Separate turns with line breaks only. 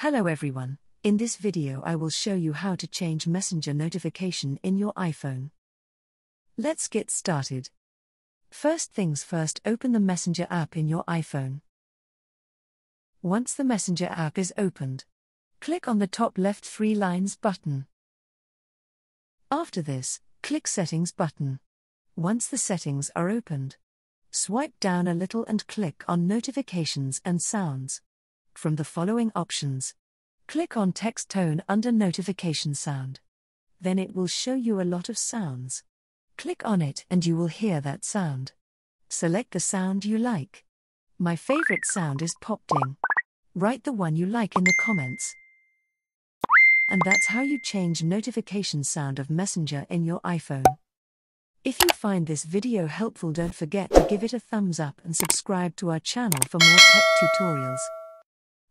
Hello everyone, in this video I will show you how to change messenger notification in your iPhone. Let's get started. First things first open the messenger app in your iPhone. Once the messenger app is opened, click on the top left three lines button. After this, click settings button. Once the settings are opened, swipe down a little and click on notifications and sounds. From the following options, click on text tone under notification sound. Then it will show you a lot of sounds. Click on it and you will hear that sound. Select the sound you like. My favorite sound is pop ding. Write the one you like in the comments. And that's how you change notification sound of Messenger in your iPhone. If you find this video helpful, don't forget to give it a thumbs up and subscribe to our channel for more tech tutorials.